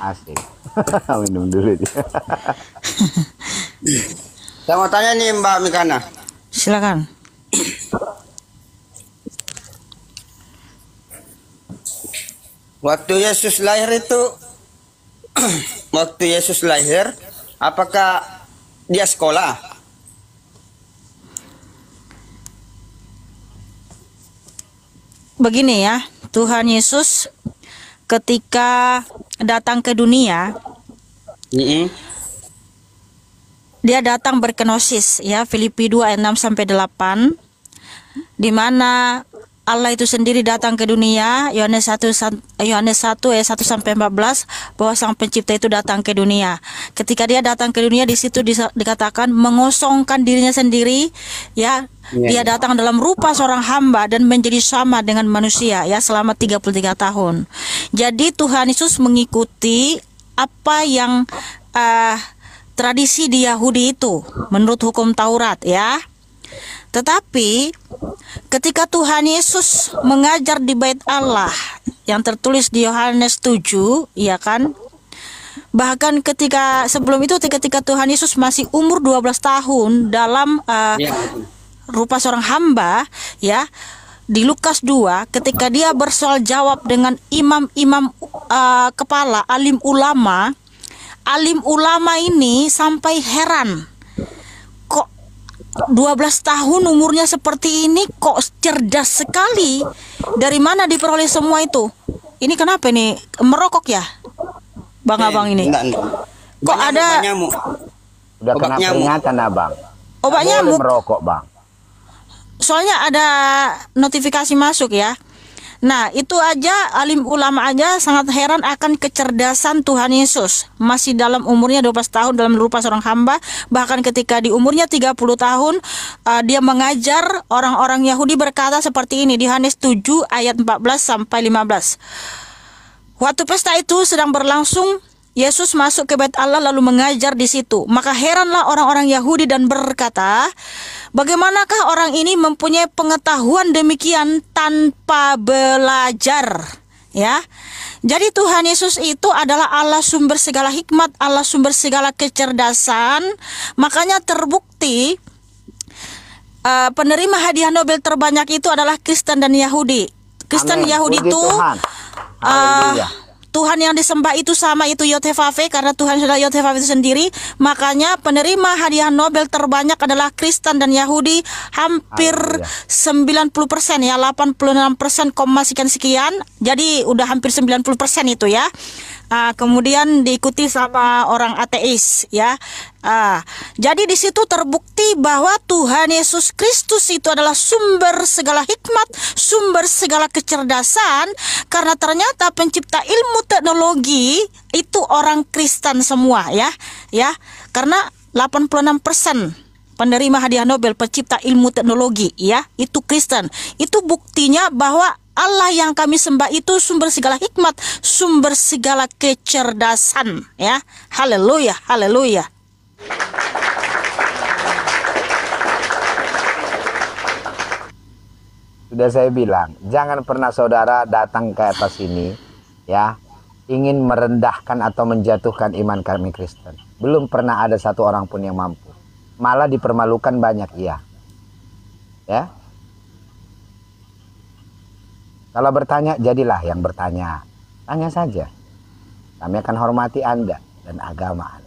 Asik. Minum dulu dia. Saya mau tanya nih Mbak Mikana. Silakan. Waktu Yesus lahir itu, waktu Yesus lahir, apakah dia sekolah? Begini ya, Tuhan Yesus ketika datang ke dunia, Mm-mm. dia datang berkenosis ya, Filipi 2 ayat 6 sampai 8 di mana Allah itu sendiri datang ke dunia Yohanes 1 san- Yohanes 1 ayat 1 sampai 14 bahwa sang pencipta itu datang ke dunia. Ketika dia datang ke dunia di situ dikatakan mengosongkan dirinya sendiri ya. Dia datang dalam rupa seorang hamba dan menjadi sama dengan manusia ya selama 33 tahun. Jadi Tuhan Yesus mengikuti apa yang eh, tradisi di Yahudi itu menurut hukum Taurat ya. Tetapi ketika Tuhan Yesus mengajar di bait Allah yang tertulis di Yohanes 7, ya kan? Bahkan ketika sebelum itu ketika Tuhan Yesus masih umur 12 tahun dalam uh, Iya. rupa seorang hamba, ya. Di Lukas 2 ketika dia bersoal jawab dengan imam-imam uh, kepala alim ulama, alim ulama ini sampai heran 12 tahun umurnya seperti ini kok cerdas sekali. Dari mana diperoleh semua itu? Ini kenapa nih merokok ya? Bang abang ini. Enggak, enggak. Kok Banyak ada- obat nyamuk. Udah Obat kena nyamuk. peringatan abang. Obat boleh nyamuk. merokok bang. Soalnya ada notifikasi masuk ya. Nah, itu aja alim ulama aja sangat heran akan kecerdasan Tuhan Yesus. Masih dalam umurnya 12 tahun dalam rupa seorang hamba, bahkan ketika di umurnya 30 tahun uh, dia mengajar orang-orang Yahudi berkata seperti ini di Yohanes 7 ayat 14 sampai 15. Waktu pesta itu sedang berlangsung, Yesus masuk ke bait Allah lalu mengajar di situ. Maka heranlah orang-orang Yahudi dan berkata, "Bagaimanakah orang ini mempunyai pengetahuan demikian tanpa belajar?" Ya. Jadi Tuhan Yesus itu adalah Allah sumber segala hikmat, Allah sumber segala kecerdasan. Makanya terbukti eh, penerima hadiah Nobel terbanyak itu adalah Kristen dan Yahudi. Kristen Amin. Yahudi Puji itu Tuhan. Haleluya. Tuhan yang disembah itu sama itu Yotevave karena Tuhan sudah Yotevave itu sendiri. Makanya penerima hadiah Nobel terbanyak adalah Kristen dan Yahudi hampir Haleluya. 90% ya 86% koma sekian sekian jadi udah hampir 90% itu ya Ah, kemudian diikuti sama orang ateis ya Ah, jadi di situ terbukti bahwa Tuhan Yesus Kristus itu adalah sumber segala hikmat, sumber segala kecerdasan karena ternyata pencipta ilmu teknologi itu orang Kristen semua ya. Ya, karena 86% penerima hadiah Nobel pencipta ilmu teknologi ya, itu Kristen. Itu buktinya bahwa Allah yang kami sembah itu sumber segala hikmat, sumber segala kecerdasan ya. Haleluya, haleluya. Sudah saya bilang, jangan pernah saudara datang ke atas sini ya ingin merendahkan atau menjatuhkan iman kami Kristen. Belum pernah ada satu orang pun yang mampu. Malah dipermalukan banyak iya. Ya. Kalau bertanya, jadilah yang bertanya. Tanya saja. Kami akan hormati Anda dan agama Anda.